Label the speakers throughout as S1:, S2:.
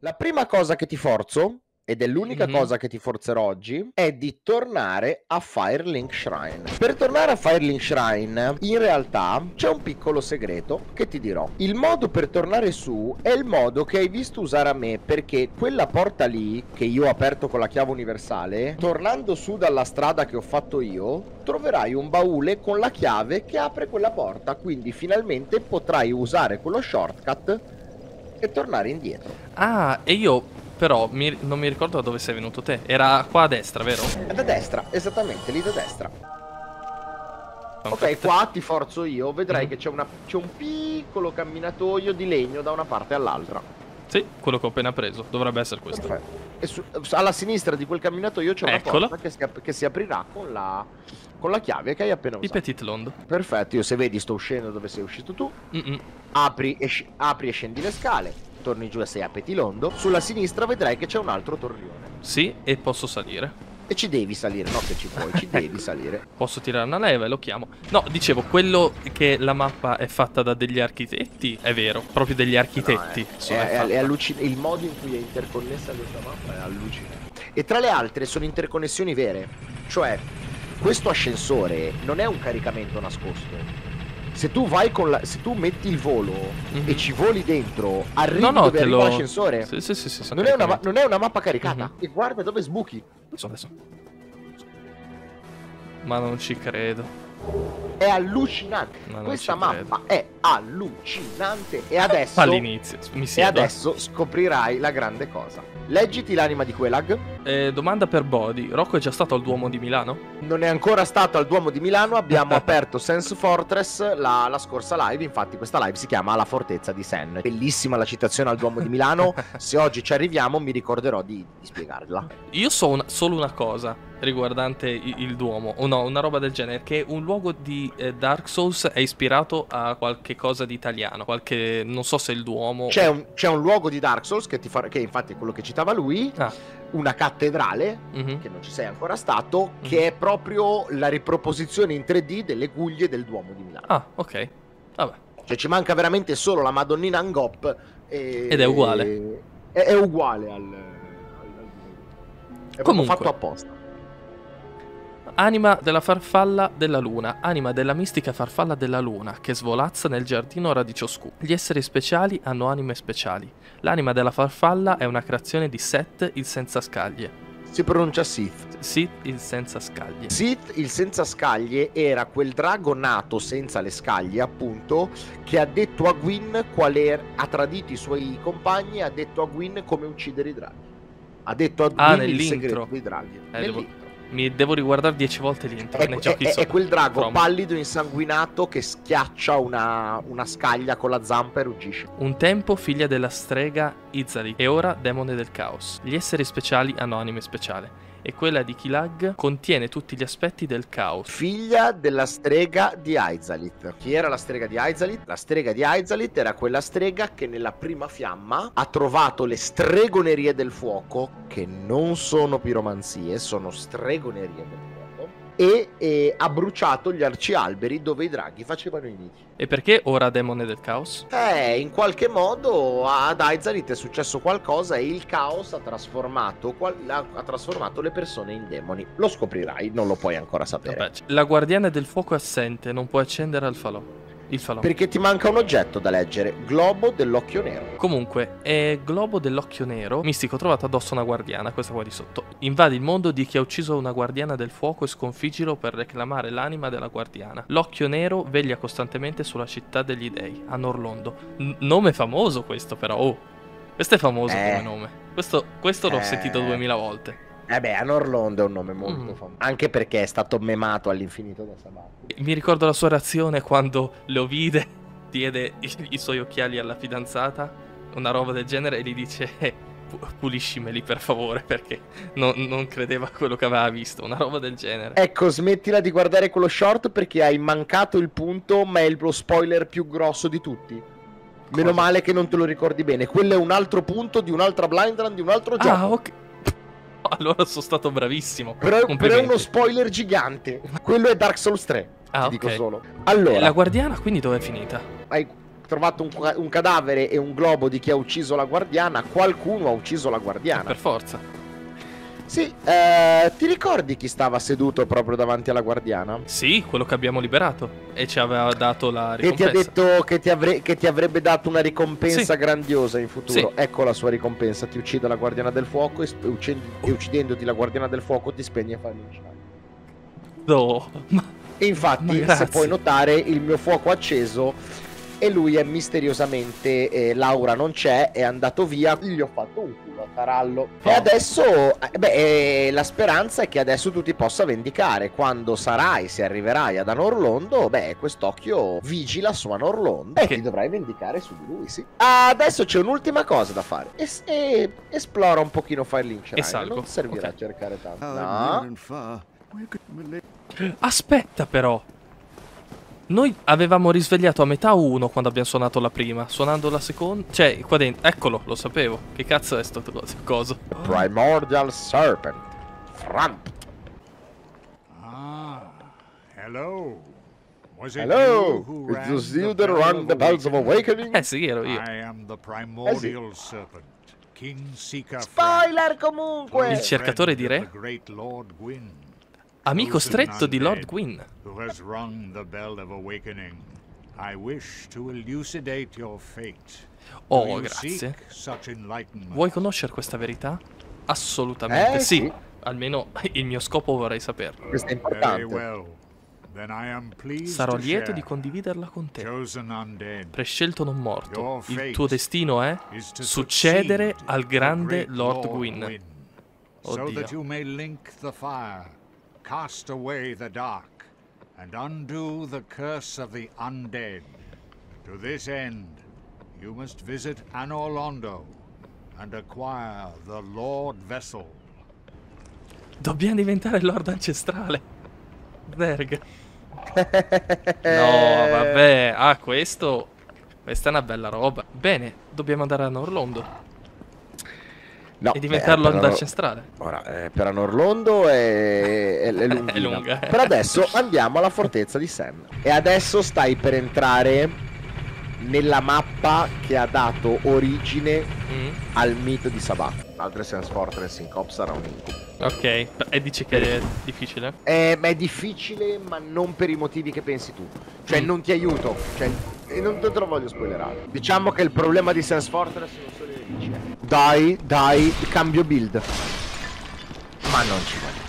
S1: La prima cosa che ti forzo, ed è l'unica
S2: Mhm.
S1: cosa che ti forzerò oggi, è di tornare a Firelink Shrine. Per tornare a Firelink Shrine, in realtà c'è un piccolo segreto che ti dirò. Il modo per tornare su è il modo che hai visto usare a me, perché quella porta lì, che io ho aperto con la chiave universale, tornando su dalla strada che ho fatto io, troverai un baule con la chiave che apre quella porta, quindi finalmente potrai usare quello shortcut e tornare indietro.
S2: Ah, e io però mi- non mi ricordo da dove sei venuto te. Era qua a destra, vero?
S1: È da destra, esattamente, lì da destra. Ok, qua ti forzo io, vedrai
S2: Mhm.
S1: che c'è, una- c'è un piccolo camminatoio di legno da una parte all'altra.
S2: Sì, quello che ho appena preso. Dovrebbe essere questo.
S1: E su- alla sinistra di quel camminatoio c'è una
S2: Eccolo.
S1: porta che si, che si aprirà con la, con la chiave che hai appena usato.
S2: Petit Lond.
S1: Perfetto, io se vedi sto uscendo dove sei uscito tu,
S2: Mm-mm.
S1: apri e, apri e scendi le scale, torni giù e sei a Petilondo, sulla sinistra vedrai che c'è un altro torrione.
S2: Sì, e posso salire.
S1: E ci devi salire, no che ci puoi, ci devi salire.
S2: Posso tirare una leva e lo chiamo. No, dicevo, quello che la mappa è fatta da degli architetti, è vero, proprio degli architetti.
S1: No, è-
S2: sono
S1: è- è-
S2: fatti.
S1: è allucin- il modo in cui è interconnessa questa mappa è allucinante. E tra le altre sono interconnessioni vere. Cioè, questo ascensore non è un caricamento nascosto. Se tu vai con la. Se tu metti il volo
S2: Mhm.
S1: e ci voli dentro, arrivi
S2: No, no,
S1: dove arriva
S2: lo...
S1: l'ascensore.
S2: Sì, sì, sì, sì,
S1: Non è, una, non è una mappa caricata.
S2: Mhm.
S1: E guarda dove sbuchi.
S2: Adesso, adesso. Ma non ci credo.
S1: È allucinante. Questa
S2: ci credo.
S1: mappa è allucinante. E adesso.
S2: All'inizio, mi
S1: E adesso scoprirai la grande cosa. Leggiti l'anima di Quelag.
S2: Eh, domanda per Body. Rocco è già stato al Duomo di Milano?
S1: Non è ancora stato al Duomo di Milano, abbiamo aperto Sense Fortress la, la scorsa live, infatti questa live si chiama La Fortezza di Sen. Bellissima la citazione al Duomo di Milano, se oggi ci arriviamo mi ricorderò di, di spiegarla.
S2: Io so una- solo una cosa riguardante il Duomo, o no, una roba del genere, che un luogo di eh, Dark Souls è ispirato a qualche cosa di italiano, qualche, non so se il Duomo...
S1: C'è un, c'è un luogo di Dark Souls che, ti fa- che infatti è quello che citava lui,
S2: Ah,
S1: una cattedrale,
S2: mhm.
S1: che non ci sei ancora stato, che è proprio la riproposizione in 3D delle guglie del Duomo di Milano.
S2: ah, ok. Vabbè.
S1: Cioè ci manca veramente solo la Madonnina Angop e-
S2: Ed è uguale.
S1: È, è uguale al... al- al- È
S2: Comunque.
S1: fatto apposta.
S2: Anima della farfalla della luna, anima della mistica farfalla della luna, che svolazza nel giardino radicioscu. Gli esseri speciali hanno anime speciali. L'anima della farfalla è una creazione di Set, il senza scaglie.
S1: Si pronuncia Sith.
S2: Sith, il senza scaglie.
S1: Sith, il senza scaglie, era quel drago nato senza le scaglie, appunto, che ha detto a Gwyn qual er- ha tradito i suoi compagni e ha detto a Gwyn come uccidere i draghi. Ha detto a Gwyn
S2: Ah,
S1: il segreto dei draghi.
S2: Eh, Mi devo riguardare dieci volte l'intro
S1: È,
S2: nei
S1: è- è- è quel drago
S2: From.
S1: pallido insanguinato che schiaccia una, una scaglia con la zampa e ruggisce.
S2: Un tempo figlia della strega Izali e ora demone del caos. Gli esseri speciali hanno anime speciale e quella di Kilag contiene tutti gli aspetti del caos.
S1: Figlia della strega di Aizalit. Chi era la strega di Aizalit? La strega di Aizalit era quella strega che nella prima fiamma ha trovato le stregonerie del fuoco, che non sono piromanzie, sono stregonerie del fuoco. E, e ha bruciato gli arcialberi dove i draghi facevano i nidi.
S2: E perché ora demone del caos?
S1: Eh, in qualche modo ad Aizalit è successo qualcosa e il caos ha trasformato, ha trasformato le persone in demoni. Lo scoprirai, non lo puoi ancora sapere.
S2: Vabbè, la guardiana del fuoco è assente, non può accendere al falò. Il falò.
S1: Perché ti manca un oggetto da leggere, globo dell'occhio nero.
S2: Comunque, è globo dell'occhio nero, mistico trovato addosso a una guardiana, questa qua di sotto. Invadi il mondo di chi ha ucciso una guardiana del fuoco e sconfiggilo per reclamare l'anima della guardiana. L'occhio nero veglia costantemente sulla città degli dei, a Norlondo. N- nome famoso questo però, oh. Questo è famoso
S1: Eh.
S2: come nome. Questo, questo l'ho
S1: Eh.
S2: sentito duemila volte.
S1: Eh beh, Anorlondo è un nome molto
S2: Mm.
S1: famoso. Anche perché è stato memato all'infinito da Sabato.
S2: Mi ricordo la sua reazione quando lo vide, diede i, i suoi occhiali alla fidanzata, una roba del genere, e gli dice: "Eh, pu- Puliscimeli per favore, perché non, non credeva a quello che aveva visto, una roba del genere.
S1: Ecco, smettila di guardare quello short perché hai mancato il punto, ma è lo spoiler più grosso di tutti. Meno
S2: Cosa?
S1: male che non te lo ricordi bene. Quello è un altro punto di un'altra blind run di un altro gioco.
S2: ah, ok. Allora sono stato bravissimo.
S1: Però, però è uno spoiler gigante. Quello è Dark Souls 3.
S2: Ah,
S1: ti dico
S2: ok.
S1: solo. Allora,
S2: La guardiana quindi dove è finita?
S1: hai- trovato un, un cadavere e un globo di chi ha ucciso la guardiana, qualcuno ha ucciso la guardiana.
S2: Per forza.
S1: Sì, eh, ti ricordi chi stava seduto proprio davanti alla guardiana?
S2: Sì, quello che abbiamo liberato. E ci aveva dato la
S1: Che ti
S2: ricompensa.
S1: ha detto che ti, avre- che ti avrebbe dato una ricompensa
S2: Sì.
S1: grandiosa in futuro.
S2: Sì.
S1: Ecco la sua ricompensa: ti uccide la guardiana del fuoco e, uccid- e uccidendoti la guardiana del fuoco ti spegne e fai luce.
S2: No, ma
S1: E infatti, se puoi notare, il mio fuoco acceso e lui è misteriosamente, eh, Laura non c'è, è andato via, gli ho fatto un culo a Tarallo. E
S2: Oh.
S1: adesso, eh, beh, eh, la speranza è che adesso tu ti possa vendicare. Quando sarai, se arriverai ad Anorlondo, beh, quest'occhio vigila su Anorlondo e
S2: Che-
S1: ti dovrai vendicare su di lui, sì. Adesso c'è un'ultima cosa da fare. Es- e- esplora un pochino Firelink Shrine.
S2: salgo.
S1: Non servirà
S2: Ok.
S1: a cercare tanto.
S3: How
S1: No.
S2: aspetta però. Noi avevamo risvegliato a metà uno quando abbiamo suonato la prima. Suonando la seconda. Cioè, qua dentro. Eccolo, lo sapevo. Che cazzo è sto co- coso?
S1: Primordial Serpent. Framp.
S4: Ah, hello. Was it
S1: Hello,
S4: you
S1: it was
S4: the
S1: you that rang the bells of
S4: awakening?
S2: Eh sì, ero io.
S4: I am the primordial serpent, King Seeker
S1: Spoiler comunque!
S2: Il cercatore di re?
S4: The great Lord Gwyn,
S2: Amico stretto di Lord Gwyn.
S4: Who has rung the bell of awakening. I wish to elucidate your fate.
S2: Oh, grazie. Vuoi conoscere questa verità? Assolutamente
S1: Eh,
S2: sì.
S1: sì.
S2: Almeno il mio scopo vorrei saperlo.
S1: Questo è importante.
S2: Sarò
S4: to
S2: lieto di condividerla con te. Prescelto non morto. Il tuo destino è succedere al grande Lord Gwyn. Oddio.
S4: Cast away the dark, and undo the curse of the undead. To this end, you must visit Anorlondo and acquire the Lord Vessel.
S2: Dobbiamo diventare Lord ancestrale. Derg. No, vabbè. Ah, questo. Questa è una bella roba. Bene, dobbiamo andare a Norlondo
S1: No,
S2: e
S1: eh, per Anor-
S2: ancestrale.
S1: Ora, eh, per Anorlondo è, è, è lunghina.
S2: È lunga, eh.
S1: Per adesso andiamo alla fortezza di Sen. E adesso stai per entrare nella mappa che ha dato origine
S2: Mm,
S1: al mito di Sabak. Altre Sense Fortress in Cop sarà un incubo.
S2: Ok, e dici che è difficile?
S1: Eh, ma è difficile, ma non per i motivi che pensi tu. Cioè,
S2: Mm.
S1: non ti aiuto. Cioè, non te lo voglio spoilerare. Diciamo che il problema di Sense Fortress non sono i nemici. Dai, dai, cambio build. Ma non ci voglio.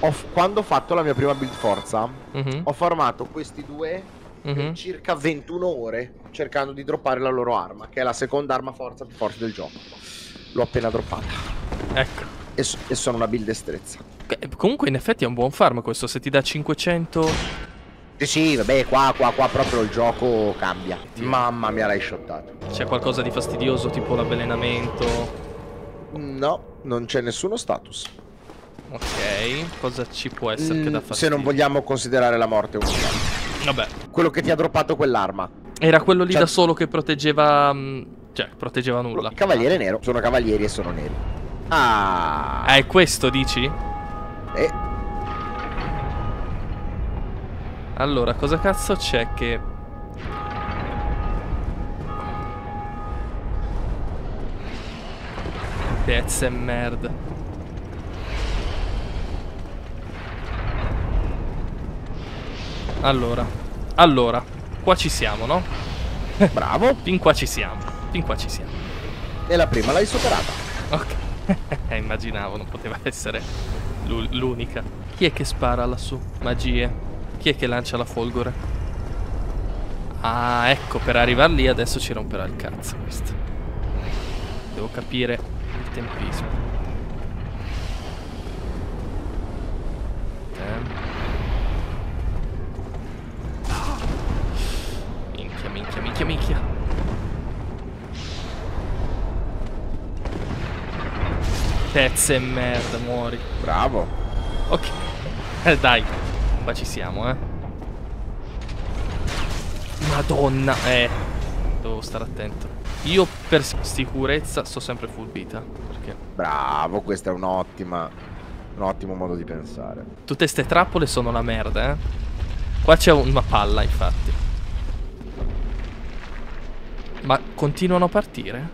S1: Ho quando ho fatto la mia prima build forza,
S2: Mhm,
S1: ho farmato questi due per
S2: mhm.
S1: circa 21 ore cercando di droppare la loro arma, che è la seconda arma forza più forte del gioco. L'ho appena droppata.
S2: Ecco.
S1: E, so- e sono una build destrezza.
S2: Comunque, in effetti, è un buon farm questo. Se ti dà 500.
S1: Sì, sì, vabbè, qua, qua, qua proprio il gioco cambia. Mamma mia, l'hai shottato.
S2: C'è qualcosa di fastidioso, tipo l'avvelenamento.
S1: No, non c'è nessuno status.
S2: Ok, cosa ci può essere che
S1: Mm,
S2: dà
S1: se
S2: fastidio?
S1: non vogliamo considerare la morte un
S2: Vabbè,
S1: Quello che ti ha droppato quell'arma.
S2: era quello lì
S1: Cioè-
S2: da solo che proteggeva. mm, Cioè, proteggeva nulla.
S1: Cavaliere nero. Sono cavalieri e sono neri. Ah.
S2: Ah, è questo, dici?
S1: Eh,
S2: Allora, cosa cazzo c'è che. Pezze e merda. Allora, allora, qua ci siamo, no?
S1: bravo.
S2: Fin qua ci siamo, fin qua ci siamo.
S1: E la prima l'hai superata.
S2: Ok, Eh, immaginavo, non poteva essere l'u- l'unica. Chi è che spara lassù? Magie. Chi è che lancia la folgore? Ah, ecco, per arrivare lì adesso ci romperà il cazzo questo. Devo capire il tempismo. Eh. Minchia, minchia, minchia, minchia. Pezze e merda, muori.
S1: Bravo.
S2: Ok. Eh, dai. Qua ci siamo, eh. Madonna. Eh. Devo stare attento. Io per sicurezza sto sempre full vita. Perché
S1: Bravo, questo è un'ottima. Un ottimo modo di pensare.
S2: tutte ste trappole sono la merda, eh. Qua c'è una palla, infatti. Ma continuano a partire?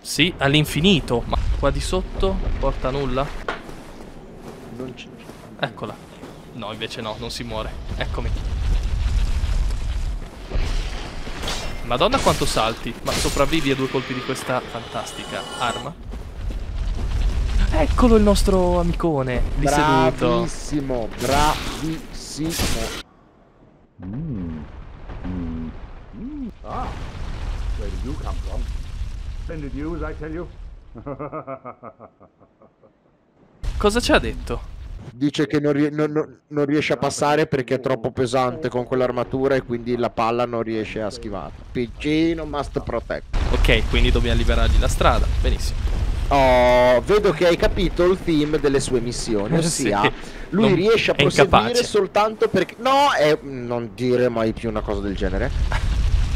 S2: Sì, all'infinito. Ma qua di sotto porta nulla?
S1: Non ci...
S2: Eccola. No, invece no, non si muore. Eccomi. Madonna quanto salti. Ma sopravvivi a due colpi di questa fantastica arma. Eccolo il nostro amicone. Lì seduto.
S1: Bravissimo, bravissimo.
S3: Ah, where did you come from? Splendid news, I tell you.
S2: Cosa ci ha detto?
S1: Dice che non, rie- non- non- riesce a passare perché è troppo pesante con quell'armatura e quindi la palla non riesce a schivare. Piccino must protect.
S2: Ok, quindi dobbiamo liberargli la strada. Benissimo.
S1: Oh, vedo che hai capito il theme delle sue missioni, ossia
S2: Sì.
S1: lui riesce a proseguire
S2: incapace.
S1: soltanto perché no, è... non dire mai più una cosa del genere.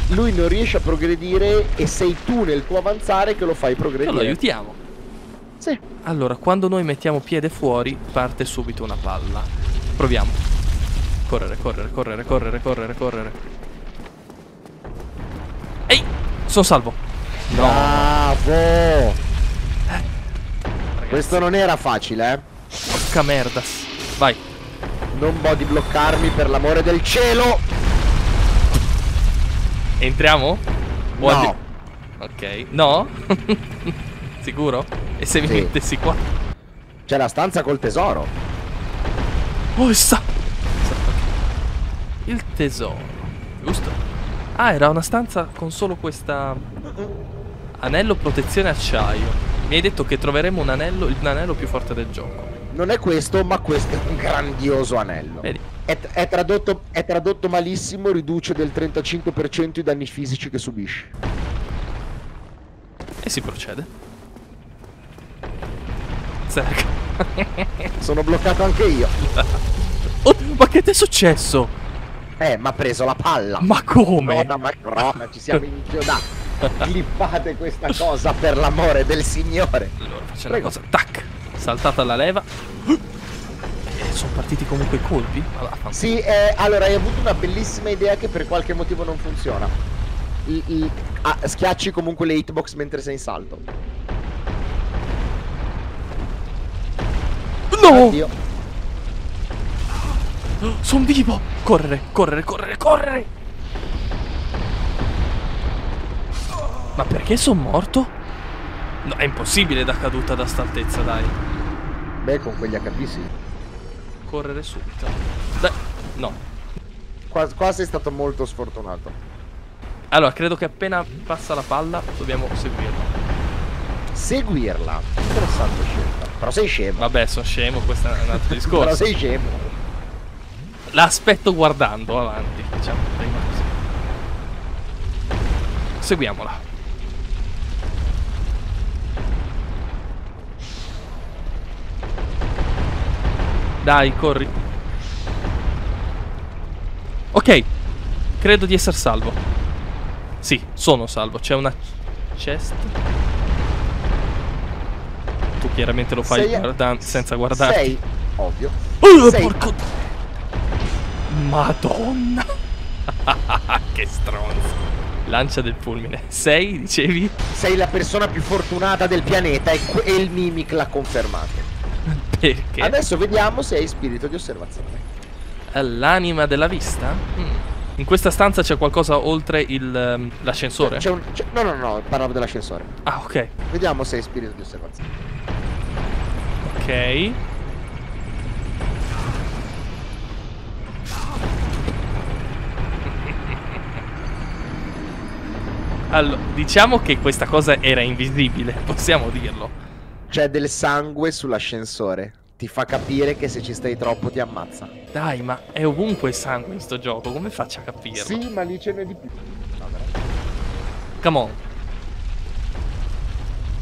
S1: Lui non riesce a progredire e sei tu nel tuo avanzare che lo fai
S2: Allora,
S1: progredire.
S2: aiutiamo.
S1: Sì.
S2: Allora, quando noi mettiamo piede fuori, parte subito una palla. Proviamo. Correre, correre, correre, correre, correre, correre. Ehi! Sono salvo.
S1: Bravo!
S2: Ragazzi,
S1: Questo non era facile, eh.
S2: porca merdas. Vai.
S1: Non body bloccarmi per l'amore del cielo!
S2: Entriamo?
S1: No.
S2: Ok. No? Sicuro? E se mi
S1: Sì.
S2: mettessi qua?
S1: C'è la stanza col tesoro.
S2: Oh, sta. Il tesoro. Giusto? Ah, era una stanza con solo questa. Anello protezione acciaio. Mi hai detto che troveremo un anello, il anello più forte del gioco.
S1: Non è questo, ma questo è un grandioso anello.
S2: Vedi?
S1: È, è tradotto, è tradotto malissimo, riduce del 35% i danni fisici che subisci.
S2: E si procede. Zerg.
S1: Sono bloccato anche io.
S2: Oh, ma che ti è successo?
S1: Eh, ma ha preso la palla.
S2: Ma come?
S1: No, ma no, ci siamo inchiodati. Clippate questa cosa per l'amore del Signore.
S2: Allora, facciamo
S1: Prego.
S2: una cosa. Tac! Saltata la leva. E sono partiti comunque i colpi?
S1: Sì, eh, allora hai avuto una bellissima idea che per qualche motivo non funziona. I- i- ah, schiacci comunque le hitbox mentre sei in salto.
S2: No!
S1: Addio.
S2: Sono vivo! Correre, correre, correre, correre! Ma perché sono morto? No, è impossibile da caduta da sta altezza, dai.
S1: Beh, con quegli HP sì.
S2: Correre subito. Dai. No.
S1: Qua, qua sei stato molto sfortunato.
S2: Allora, credo che appena passa la palla dobbiamo seguirlo.
S1: Seguirla. Interessante scelta. Però sei scemo.
S2: Vabbè, sono scemo, questo è un altro
S1: Però
S2: discorso.
S1: sei scemo.
S2: L'aspetto guardando avanti, diciamo. prima così. Seguiamola. Dai, corri. Ok, credo di essere salvo. Sì, sono salvo. C'è una chest. Tu chiaramente lo fai
S1: Sei-
S2: guardan- senza guardarti.
S1: Sei, ovvio.
S2: Uh,
S1: Sei-
S2: porco... Madonna! che stronzo. Lancia del fulmine. Sei, dicevi?
S1: Sei la persona più fortunata del pianeta e, e il Mimic l'ha confermato.
S2: Perché?
S1: Adesso vediamo se hai spirito di osservazione.
S2: L'anima della vista? Mm. In questa stanza c'è qualcosa oltre ehm, l'ascensore?
S1: No, no, no, parlavo dell'ascensore.
S2: Ah, ok.
S1: Vediamo se hai spirito di osservazione.
S2: Ok. Allora, diciamo che questa cosa era invisibile, possiamo dirlo.
S1: C'è del sangue sull'ascensore. Ti fa capire che se ci stai troppo ti ammazza.
S2: Dai, ma è ovunque sangue in sto gioco, come faccio a capirlo?
S1: Sì, ma lì ce n'è di più.
S2: Come on.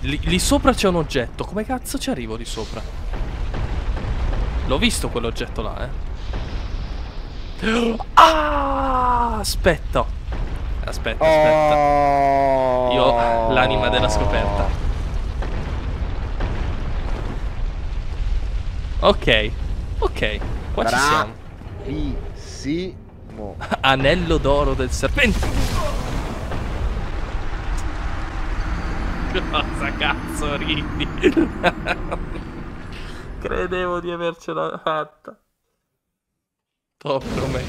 S2: Lì, lì sopra c'è un oggetto, come cazzo ci arrivo lì sopra? L'ho visto quell'oggetto là, eh. Ah, aspetta. Aspetta, aspetta. Io ho l'anima della scoperta. Ok, ok, qua ci siamo. Anello d'oro del serpente. Cosa cazzo ridi? Credevo di avercela fatta. Povero me.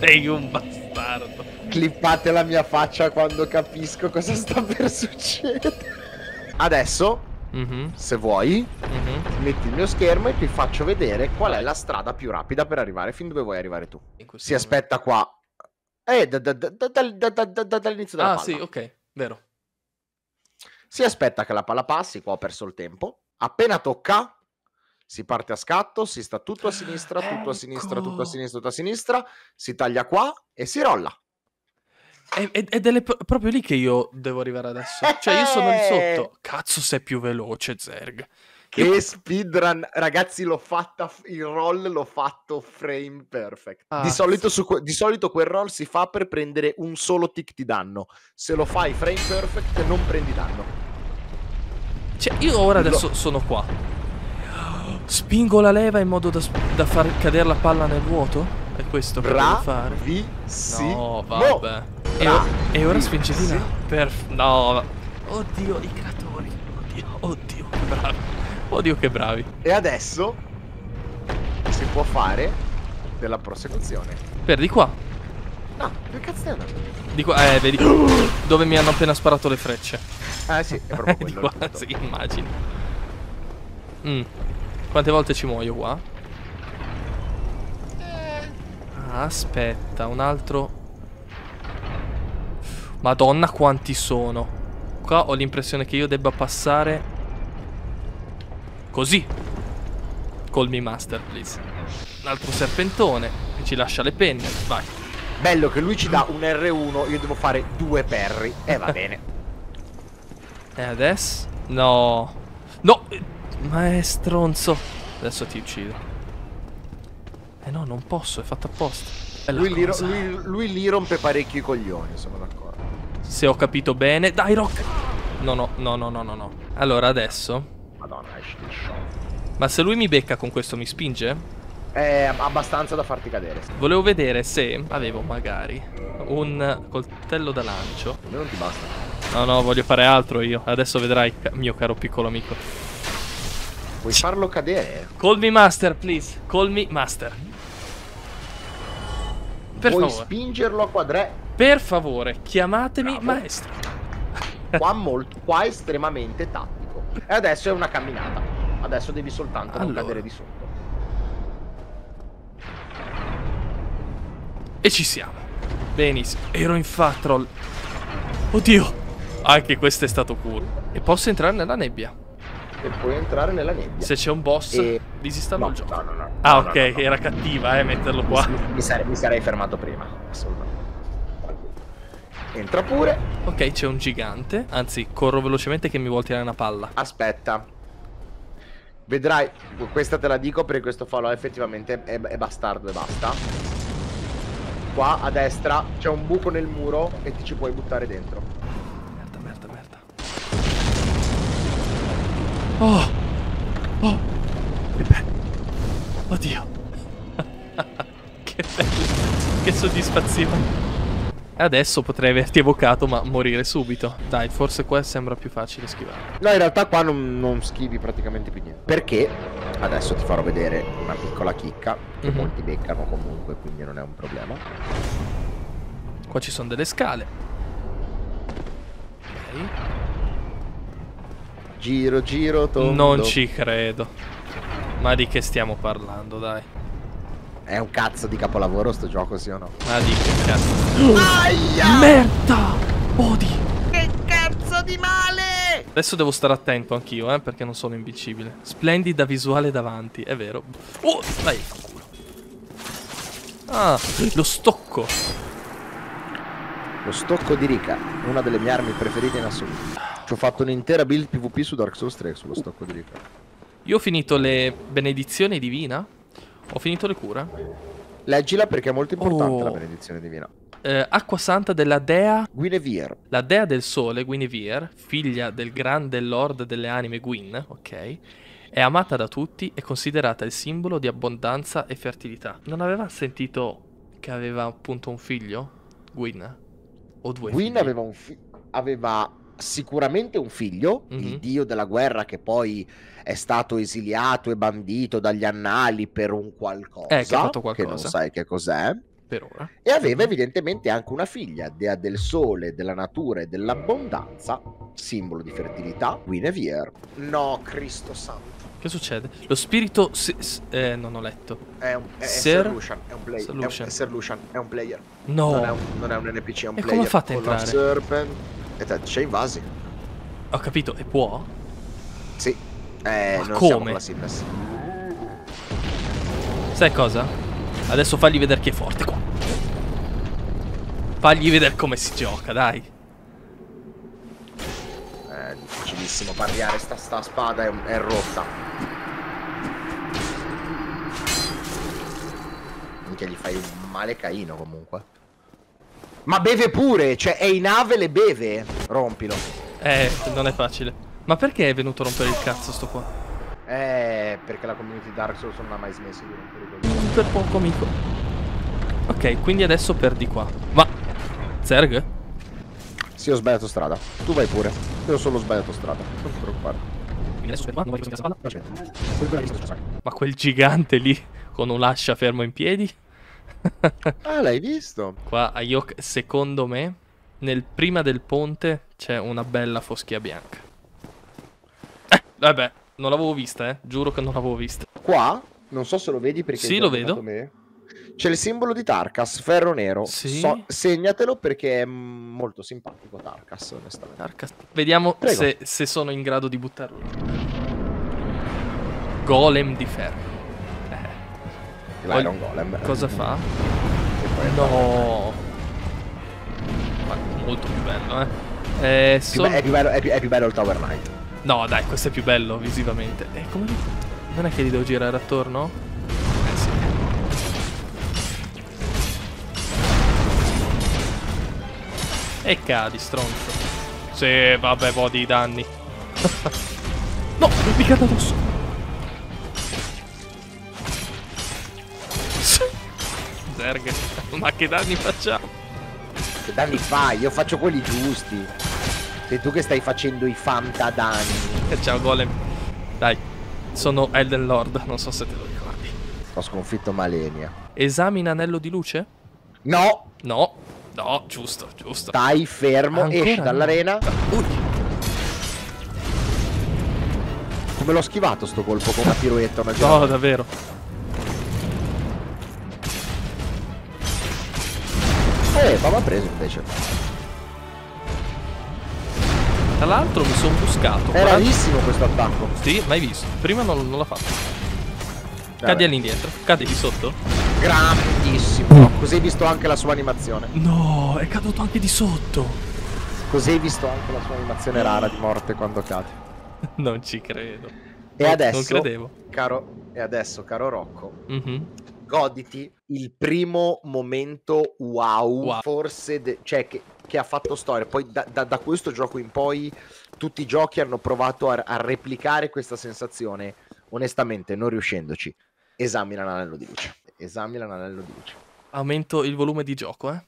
S2: Sei un bastardo.
S1: Clippate la mia faccia quando capisco cosa sta per succedere. Adesso,
S2: mm -hmm.
S1: se vuoi,
S2: mm -hmm.
S1: metti il mio schermo e ti faccio vedere qual è la strada più rapida per arrivare fin dove vuoi arrivare tu. Si aspetta qua. Eh, dall'inizio della
S2: ah,
S1: Ah,
S2: sì, ok, vero.
S1: Si aspetta che la palla passi, qua ho perso il tempo. Appena tocca, si parte a scatto, si sta tutto a sinistra, tutto a sinistra, tutto a
S2: Ecco.
S1: sinistra, tutto a sinistra, si taglia qua e si rolla.
S2: Ed è, è pro- proprio lì che io devo arrivare adesso. Cioè, io sono lì
S1: Eh.
S2: sotto. Cazzo, sei più veloce, Zerg.
S1: Che speedrun, ragazzi, l'ho fatta, il roll l'ho fatto frame perfect.
S2: Ah,
S1: di, solito
S2: sì.
S1: su di solito quel roll si fa per prendere un solo tick di danno. Se lo fai frame perfect non prendi danno.
S2: Cioè, io ora
S1: Lo-
S2: adesso sono qua. Spingo la leva in modo da, da far cadere la palla nel vuoto? È questo che devo fare?
S1: Bravissimo.
S2: No, vabbè. E, o- e ora spingi di là.
S1: Bravissimo.
S2: Perf- no. Oddio, i creatori. Oddio, oddio, bravi. Oddio, che bravi.
S1: E adesso si può fare della prosecuzione.
S2: Per di qua.
S1: No, che cazzo stai andando?
S2: Di qua. Eh, vedi. Dove mi hanno appena sparato le frecce.
S1: Eh sì, è proprio
S2: di qua, sì, immagino. Mm. Quante volte ci muoio qua? Ah, Aspetta, un altro. Madonna, quanti sono. Qua ho l'impressione che io debba passare. Così. Call me master, please. Un altro serpentone che ci lascia le penne. Vai.
S1: Bello che lui ci dà un R1, io devo fare due perri. E va bene.
S2: E adesso? No. No! eh, Ma è stronzo. Adesso ti uccido. Eh no, non posso, è fatto apposta.
S1: Lui lì,
S2: cosa.
S1: lui- lui lì rompe parecchio i coglioni, sono d'accordo.
S2: Se ho capito bene. Dai, Rock! No, no, no, no, no, no. Allora, adesso. Ma se lui mi becca con questo, mi spinge?
S1: È abbastanza da farti cadere.
S2: Volevo vedere se avevo magari un coltello da lancio.
S1: A me non ti basta.
S2: No, no, voglio fare altro io. Adesso vedrai, mio caro piccolo amico.
S1: Puoi farlo cadere?
S2: Call me master, please. Call me master. Per
S1: Puoi
S2: favore.
S1: spingerlo a quadre.
S2: Per favore, chiamatemi
S1: Bravo.
S2: maestro.
S1: Qua, molto, qua estremamente tattico. E adesso è una camminata. Adesso devi soltanto non
S2: Allora.
S1: cadere di sotto.
S2: E ci siamo. Benissimo. Ero in Fatrol. Oddio. Anche questo è stato cool. E posso entrare nella nebbia.
S1: E puoi entrare nella nebbia.
S2: Se c'è un boss,
S1: E-
S2: disinstallo
S1: No,
S2: il gioco.
S1: no, no, no.
S2: Ah,
S1: No,
S2: ok,
S1: no.
S2: era cattiva, eh, metterlo qua.
S1: Mi, mi sarei, mi sarei fermato prima. Assolutamente. Entra pure.
S2: Ok, c'è un gigante. Anzi, corro velocemente che mi vuol tirare una palla.
S1: Aspetta. Vedrai, questa te la dico perché questo falò effettivamente è, è bastardo e basta. Qua a destra c'è un buco nel muro e ti ci puoi buttare dentro.
S2: Merda, merda, merda. Oh! Oh! Che bello! Oddio! che bello! Che soddisfazione! Adesso potrei averti evocato, ma morire subito. Dai, forse qua sembra più facile schivare.
S1: No, in realtà qua non, non schivi praticamente più niente. Perché adesso ti farò vedere una piccola chicca che
S2: Mhm.
S1: molti beccano comunque, quindi non è un problema.
S2: Qua ci sono delle scale. Ok.
S1: Giro, giro, tondo.
S2: Non ci credo. Ma di che stiamo parlando, dai?
S1: È un cazzo di capolavoro sto gioco, sì o no?
S2: Ma di che cazzo? Merda! Odi!
S1: Che cazzo di male!
S2: Adesso devo stare attento anch'io, eh, perché non sono invincibile. Splendida visuale davanti, è vero. Oh, dai, fanculo. Ah, lo stocco.
S1: Lo stocco di Rika, una delle mie armi preferite in assoluto. Ci ho fatto un'intera build PvP su Dark Souls 3 sullo stocco di Rika.
S2: Io ho finito le benedizioni divina. Ho finito le cure.
S1: Leggila perché è molto importante
S2: Oh.
S1: la benedizione divina.
S2: Eh, acqua santa della dea
S1: Guinevere.
S2: La dea del sole, Guinevere, figlia del grande lord delle anime Gwyn, ok, è amata da tutti e considerata il simbolo di abbondanza e fertilità. Non aveva sentito che aveva appunto un figlio? Gwyn? O due
S1: Gwyn
S2: figli?
S1: aveva un fi- aveva sicuramente un figlio,
S2: Mhm.
S1: il dio della guerra che poi è stato esiliato e bandito dagli annali per un qualcosa,
S2: Eh, che ha fatto
S1: che non
S2: qualcosa.
S1: sai che cos'è,
S2: Per ora.
S1: e aveva evidentemente anche una figlia, dea del sole, della natura e dell'abbondanza, simbolo di fertilità, Guinevere. No, Cristo santo.
S2: Che succede? Lo spirito... si- s- eh, non ho letto.
S1: È un, è, è
S2: Ser-
S1: Ser Lucian, è un player.
S2: Ser
S1: È un, è Ser Lucian, è un player.
S2: No.
S1: Non, è un, non è un NPC, è un
S2: E
S1: player.
S2: come fate a entrare?
S1: Serpent. E te hai invasi.
S2: Ho capito. E può?
S1: Sì. Eh,
S2: Ma
S1: non
S2: come?
S1: la Siemens.
S2: Sai cosa? Adesso fagli vedere che è forte qua. Fagli vedere come si gioca, dai.
S1: È difficilissimo parriare, sta, sta spada è, è rotta. Minchia, gli fai un male caino comunque. Ma beve pure, cioè è in ave le beve. Rompilo.
S2: Eh, non è facile. Ma perché è venuto a rompere il cazzo sto qua?
S1: Eh, perché la community Dark Souls non ha mai smesso di rompere i coglioni.
S2: Per poco, amico. Ok, quindi adesso perdi qua. Ma... Zerg?
S1: Sì, ho sbagliato strada. Tu vai pure. Io ho solo sbagliato strada. Non ti preoccupare.
S2: Ma quel gigante lì, con un lascia fermo in piedi?
S1: Ah, l'hai visto?
S2: Qua a Yok, secondo me, nel prima del ponte c'è una bella foschia bianca. Eh, vabbè, non l'avevo vista, eh. Giuro che non l'avevo vista.
S1: Qua, non so se lo vedi perché...
S2: Sì, lo vedo.
S1: me. C'è il simbolo di Tarkas, ferro nero.
S2: Sì.
S1: So- segnatelo perché è molto simpatico Tarkas, onestamente.
S2: Arca- Vediamo se, se sono in grado di buttarlo. Golem di ferro. Eh,
S1: L'Iron Golem.
S2: cosa fa? No. Ma molto più bello, eh. Eh,
S1: più
S2: sono-
S1: be- è, più bello, è, più, è più bello il Tower Knight.
S2: No, dai, questo è più bello visivamente. E come Non è che li devo girare attorno? Eh sì. E cadi, stronzo. Sì, vabbè, vodi i danni. no, mi è piccato addosso. Zerg, ma che danni facciamo?
S1: Che danni fai? Io faccio quelli giusti. Sei tu che stai facendo i fanta danni.
S2: Ciao Golem. Dai, sono Elden Lord, non so se te lo ricordi.
S1: Ho sconfitto Malenia.
S2: Esamina anello di luce?
S1: No!
S2: No, no, giusto, giusto.
S1: Stai fermo,
S2: Ancora
S1: esci
S2: no.
S1: dall'arena.
S2: Ui,
S1: Come l'ho schivato sto colpo con una piruetta, una
S2: no, davvero.
S1: Eh, ma m'ha preso invece.
S2: Tra l'altro mi sono buscato.
S1: È
S2: 40
S1: rarissimo questo attacco.
S2: Sì, mai visto. Prima non, non l'ha fatto.
S1: Vabbè.
S2: Cadi all'indietro. Cadi di sotto?
S1: Grandissimo. Così hai visto anche la sua animazione.
S2: No, è caduto anche di sotto.
S1: Così hai visto anche la sua animazione rara di morte quando cade.
S2: Non ci credo.
S1: E adesso,
S2: Non credevo.
S1: caro, e adesso, caro Rocco,
S2: Mhm.
S1: Goditi il primo momento wow,
S2: Wow.
S1: forse, de- cioè che, che ha fatto storia. Poi da, da- da questo gioco in poi tutti i giochi hanno provato a, a replicare questa sensazione. Onestamente, non riuscendoci, esamina l'anello di luce. Esamina l'anello di luce.
S2: Aumento il volume di gioco, eh?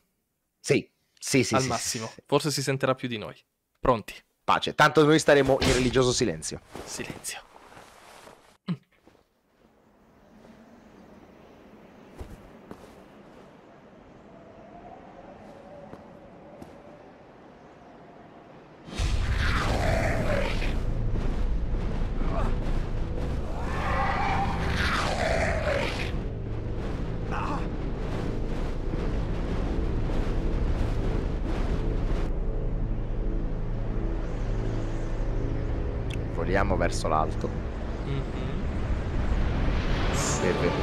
S1: Sì, sì, sì.
S2: Al
S1: sì,
S2: massimo.
S1: sì, sì.
S2: Forse si sentirà più di noi. Pronti.
S1: Pace. Tanto noi staremo in religioso silenzio.
S2: Silenzio.
S1: Voliamo verso l'alto.
S2: Mhm.
S1: Benvenuto.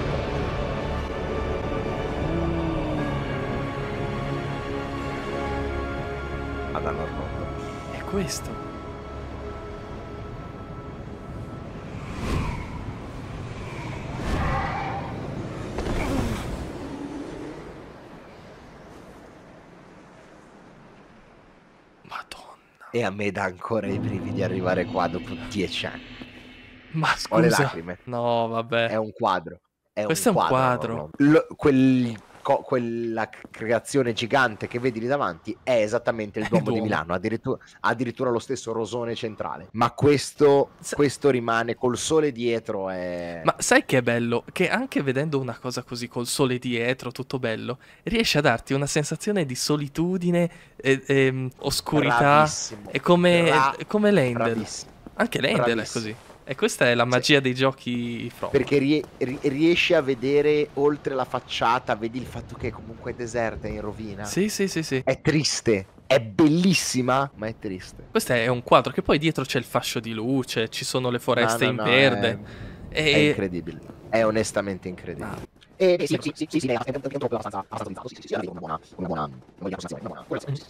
S1: Ad Anormondo.
S2: È questo.
S1: E a me dà ancora i brividi arrivare qua dopo dieci anni.
S2: Ma
S1: Ho le
S2: scusa.
S1: lacrime.
S2: No, vabbè.
S1: È un quadro. È
S2: Questo è un
S1: quadro.
S2: quadro.
S1: no, no. L- quel- co- quella creazione gigante che vedi lì davanti è esattamente il
S2: È
S1: Duomo di. Milano, addirittura, addirittura lo stesso rosone centrale. Ma questo,
S2: Sa-
S1: questo rimane col sole dietro. È...
S2: Ma sai che è bello? Che anche vedendo una cosa così col sole dietro, tutto bello, riesce a darti una sensazione di solitudine e, e, oscurità.
S1: Bravissimo,
S2: È come,
S1: bra-
S2: come Lendel. Anche Lendel è così. E questa è la magia dei giochi From.
S1: Perché rie- ri- riesci a vedere oltre la facciata, vedi il fatto che comunque è deserta, è in rovina.
S2: Sì, sì, sì, sì.
S1: È triste, è bellissima, ma è triste.
S2: Questo è un quadro che poi dietro c'è il fascio di luce, ci sono le foreste
S1: No,
S2: in
S1: no, no,
S2: verde.
S1: È, è
S2: E...
S1: incredibile, è onestamente incredibile.
S2: Ah.
S1: E sì, sì, sì, sì, sì, è un troppo abbastanza abbastanza sì, sì, sì, una buona, una buona, una buona approssimazione, una buona- quella sì.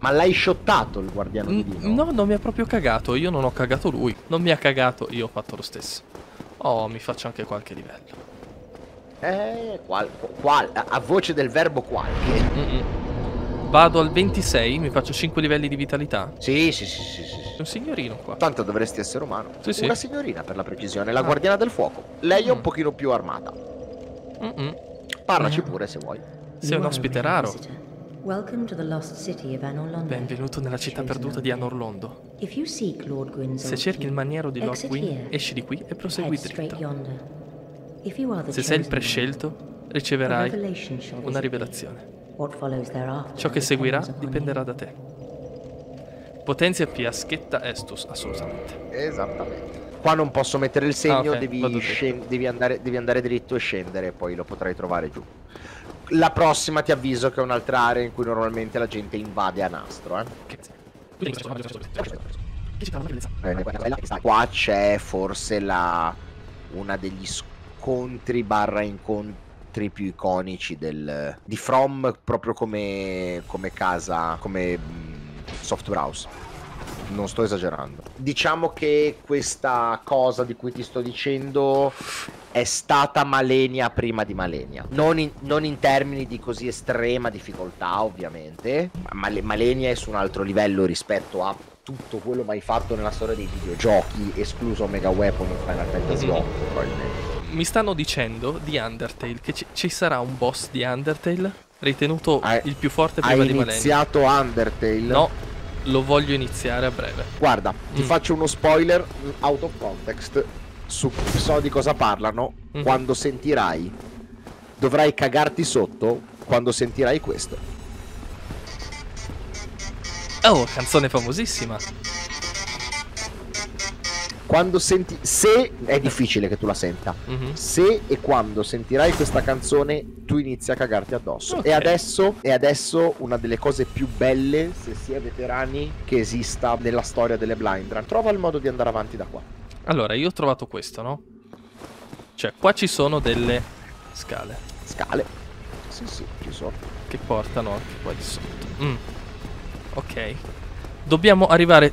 S1: Ma l'hai shottato il guardiano
S2: Mm,
S1: divino?
S2: No, non mi ha proprio cagato. Io non ho cagato lui. Non mi ha cagato, io ho fatto lo stesso. Oh, mi faccio anche qualche livello.
S1: Eh, qual, qual, a voce del verbo qualche.
S2: Mm-mm. Vado al 26, mi faccio 5 livelli di vitalità.
S1: Sì, sì, sì, sì, sì.
S2: un signorino qua.
S1: Tanto dovresti essere umano.
S2: Sì, sì.
S1: Una signorina per la precisione, la
S2: Ah.
S1: guardiana del fuoco. Lei è un
S2: Mm.
S1: pochino più armata.
S2: Mm-mm.
S1: Parlaci pure se vuoi.
S2: Sei un ospite raro.
S5: Welcome to the lost city of Anor Londo.
S2: Benvenuto nella città perduta di. Anor Londo.
S5: If you seek Lord Gwyn's
S2: Se cerchi il maniero di Lord
S5: exit
S2: Gwyn,
S5: here.
S2: esci di qui e prosegui
S5: Head straight
S2: dritto.
S5: yonder. If you are the
S2: Se sei il
S5: chosen
S2: prescelto,
S5: one, a
S2: riceverai
S5: revelation shall
S2: una rivelazione.
S5: thee. What follows thereafter
S2: Ciò che seguirà dipenderà
S5: you.
S2: da te. Potenzia P. Aschetta Estus, assolutamente.
S1: Esattamente. Qua non posso mettere il segno,
S2: Ah, ok,
S1: devi, devi andare, devi andare dritto e scendere, poi lo potrai trovare giù. La prossima ti avviso che è un'altra area in cui normalmente la gente invade a nastro. Eh. Qua c'è forse la una degli scontri barra incontri più iconici del, di From proprio come, come casa, come mm, software house. Non sto esagerando. Diciamo che questa cosa di cui ti sto dicendo è stata Malenia prima di Malenia. Non in, non in termini di così estrema difficoltà, ovviamente. Ma Male- Malenia è su un altro livello rispetto a tutto quello mai fatto nella storia dei videogiochi, escluso Mega Weapon in Final Fantasy. 8, probabilmente.
S2: Mi stanno dicendo di Undertale che ci, ci sarà un boss di Undertale ritenuto
S1: Hai-
S2: il più forte
S1: Hai
S2: prima di Malenia.
S1: iniziato Undertale?
S2: No, lo voglio iniziare a breve.
S1: Guarda, ti
S2: Mm.
S1: faccio uno spoiler mm, out of context su so di cosa parlano
S2: Mhm.
S1: quando sentirai. Dovrai cagarti sotto quando sentirai questo.
S2: Oh, canzone famosissima.
S1: Quando senti se è difficile che tu la senta.
S2: Mhm.
S1: Se e quando sentirai questa canzone tu inizi a cagarti addosso.
S2: Ok.
S1: E adesso è adesso una delle cose più belle, se si è veterani, che esista nella storia delle blind run. Trova il modo di andare avanti da qua.
S2: Allora, io ho trovato questo, no? Cioè, qua ci sono delle scale
S1: Scale. Sì, sì, ci sono.
S2: che portano anche qua di sotto. Mm. Ok. Dobbiamo arrivare,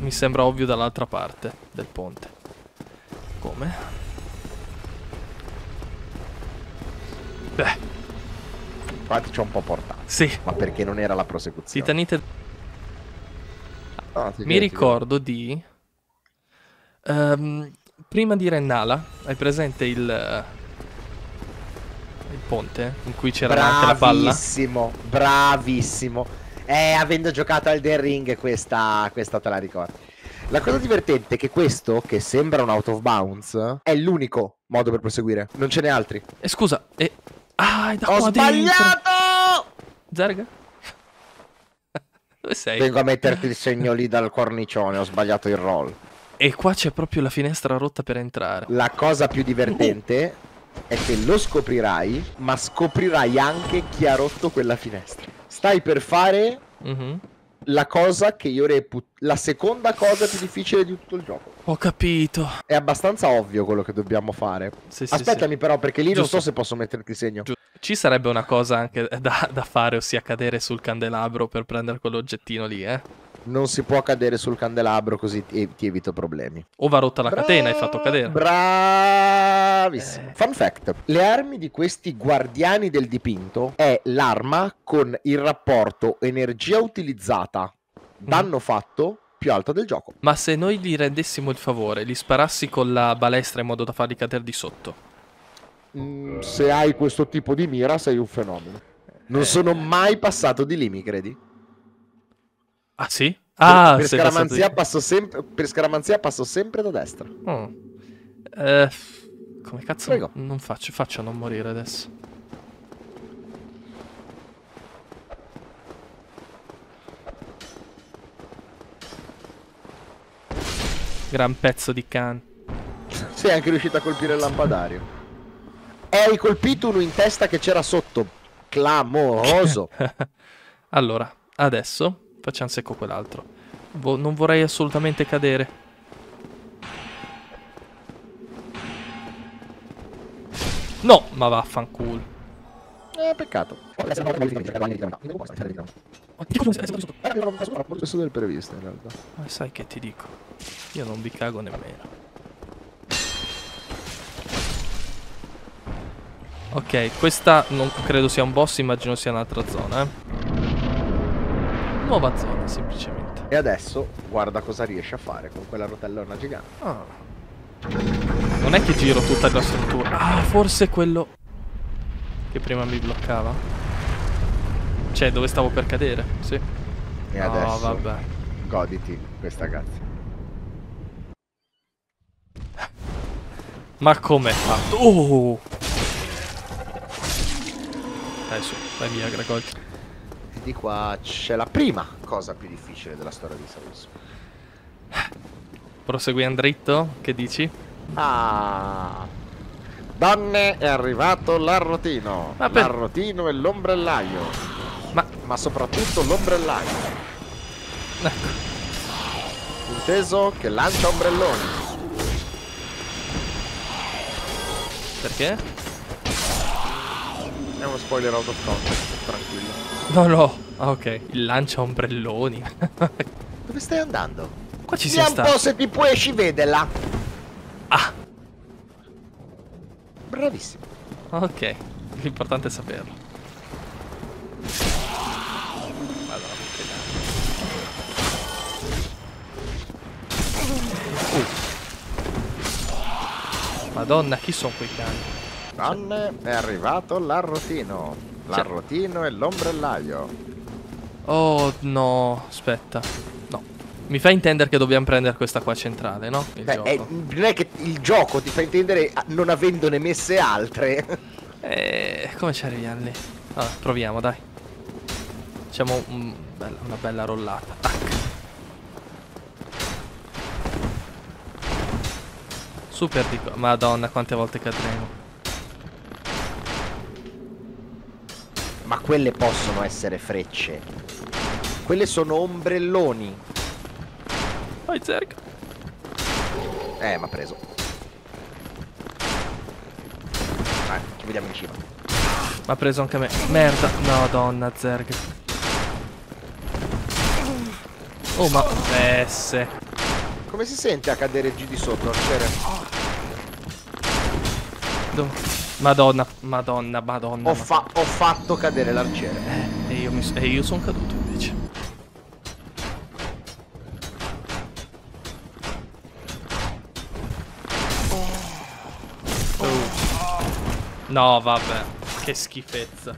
S2: mi sembra ovvio, dall'altra parte del ponte. Come? Beh,
S1: Infatti ci ho un po' portato.
S2: sì.
S1: Ma perché non era la prosecuzione?
S2: Titanite
S1: Ah,
S2: Mi ricordo di. ehm, prima di Rennala, hai presente il. il ponte in cui c'era anche la palla?
S1: Bravissimo, bravissimo. Eh, avendo giocato al The Ring questa, questa te la ricordi. La cosa divertente è che questo, che sembra un out of bounds, è l'unico modo per proseguire. Non ce n'è altri.
S2: E scusa, e. Ah, è da
S1: Ho
S2: qua dentro!
S1: sbagliato!
S2: Zerga? Dove sei?
S1: Vengo a metterti il segno lì dal cornicione, ho sbagliato il roll.
S2: E qua c'è proprio la finestra rotta per entrare.
S1: La cosa più divertente è che lo scoprirai, ma scoprirai anche chi ha rotto quella finestra. Stai per fare
S2: Mhm.
S1: la cosa che io reputo la seconda cosa più difficile di tutto il gioco.
S2: Ho capito.
S1: È abbastanza ovvio quello che dobbiamo fare.
S2: Sì, sì,
S1: Aspettami però perché lì non
S2: Giusto.
S1: so se posso metterti segno.
S2: Giu- Ci sarebbe una cosa anche da, da fare, ossia cadere sul candelabro per prendere quell'oggettino lì, eh?
S1: Non si può cadere sul candelabro così ti, ti evito problemi.
S2: O va rotta la catena, hai fatto cadere.
S1: Bravissimo.
S2: Eh.
S1: Fun fact: le armi di questi guardiani del dipinto è l'arma con il rapporto energia utilizzata, danno fatto più alto del gioco.
S2: Ma se noi gli rendessimo il favore, li sparassi con la balestra in modo da farli cadere di sotto.
S1: mm, se hai questo tipo di mira sei un fenomeno. Non sono mai passato di lì, mi credi?
S2: Ah sì? Ah,
S1: per, scaramanzia passo sempre, per scaramanzia passo sempre da destra.
S2: Oh. Eh, come cazzo
S1: Prego.
S2: non faccio? Faccio a non morire adesso. Gran pezzo di can.
S1: Sei anche riuscito a colpire il lampadario. E hai colpito uno in testa che c'era sotto. Clamoroso.
S2: allora, adesso facciamo secco quell'altro. Vo- non vorrei assolutamente cadere. No, ma vaffanculo.
S1: eh, peccato. Questo del previsto in realtà.
S2: Ma sai che ti dico? Io non vi cago nemmeno. Ok, questa non credo sia un boss, immagino sia un'altra zona, eh. Nuova zona, semplicemente.
S1: E adesso guarda cosa riesce a fare con quella rotellona gigante.
S2: Ah. Non è che giro tutta la struttura. Ah, forse quello che prima mi bloccava. Cioè, dove stavo per cadere, sì.
S1: E
S2: No,
S1: adesso
S2: vabbè.
S1: goditi questa gazza.
S2: Ma com'è fatto? Oh! Dai su, vai via, Gregor.
S1: Di qua c'è la prima cosa più difficile della storia di Samus.
S2: Proseguiamo dritto? Che dici?
S1: Ah. Donne, è arrivato l'arrotino.
S2: Per-
S1: L'arrotino e l'ombrellaio.
S2: Ma,
S1: Ma soprattutto l'ombrellaio.
S2: ecco,
S1: Inteso che lancia ombrelloni.
S2: perché?
S1: È uno spoiler out of context, tranquillo.
S2: No, no. Ah, ok. Il lancia ombrelloni.
S1: Dove stai andando?
S2: Qua ci siamo
S1: un po' se ti puoi vedela.
S2: Ah,
S1: Bravissimo.
S2: ok. L'importante è saperlo. Madonna, che. Madonna, chi sono quei cani?
S1: Donne, è arrivato l'arrotino. L'arrotino e l'ombrellaio.
S2: Oh no, aspetta. No. Mi fa intendere che dobbiamo prendere questa qua centrale, no? Il
S1: Beh, è- non è che il gioco ti fa intendere ah, non avendone messe altre.
S2: Eh, come ci arriviamo lì? Vabbè, proviamo, dai. Facciamo un bella- una bella rollata. Tac. Super di qua. Madonna, quante volte cadremo.
S1: Ma quelle possono essere frecce. Quelle sono ombrelloni.
S2: Vai, Zerg.
S1: Eh, m'ha preso. Dai, ci vediamo in cima.
S2: Mi ha preso anche me. Merda. No, donna, Zerg. Oh, ma... S.
S1: Come si sente a cadere giù di sotto, arciere?
S2: Do- Madonna, madonna, madonna.
S1: Ho, fa- ho fatto cadere l'arciere.
S2: E io, mi... e io sono caduto invece. Oh. No, vabbè. Che schifezza.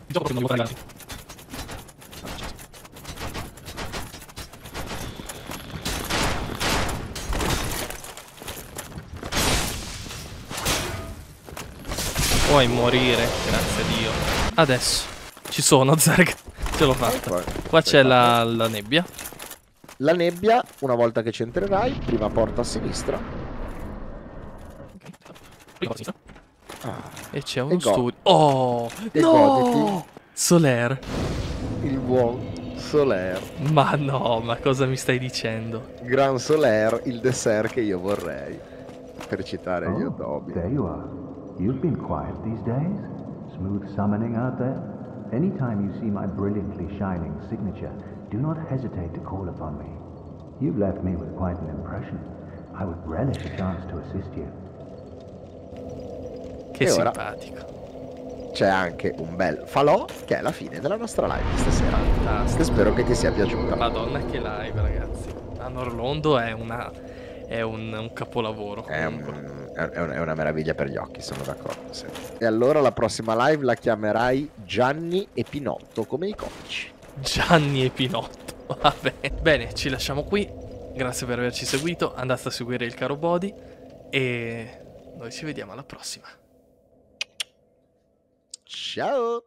S2: Puoi morire, grazie a Dio. Adesso. Ci sono, Zerg. Ce l'ho fatta. Qua c'è la, la nebbia.
S1: La nebbia, una volta che ci entrerai, prima porta a sinistra.
S2: E c'è
S1: E
S2: un
S1: go-
S2: studio. Oh!
S1: e
S2: no!
S1: goditi.
S2: Soler.
S1: Il buon Soler.
S2: Ma no, ma cosa mi stai dicendo?
S1: Gran Soler, il dessert che io vorrei. Per citare
S3: Oh,
S1: Yotobi.
S3: there you are. You've been quiet these days. Smooth summoning out there. Anytime you see my brilliantly shining signature, do not hesitate to call upon me. You've left me with quite an impression. I would relish a chance to assist you.
S2: Che
S1: E ora?
S2: simpatico.
S1: C'è anche un bel falò che è la fine della nostra live di stasera.
S2: Fantastico.
S1: Spero che ti sia piaciuta.
S2: Madonna che live, ragazzi. Anor Londo è una. è un, un capolavoro. Comunque.
S1: un, è, è un- è una meraviglia per gli occhi, sono d'accordo. sì. E allora la prossima live la chiamerai Gianni e Pinotto, come i comici.
S2: Gianni e Pinotto. Vabbè. Bene, ci lasciamo qui. Grazie per averci seguito. Andate a seguire il caro Body. E noi ci vediamo alla prossima.
S1: Ciao!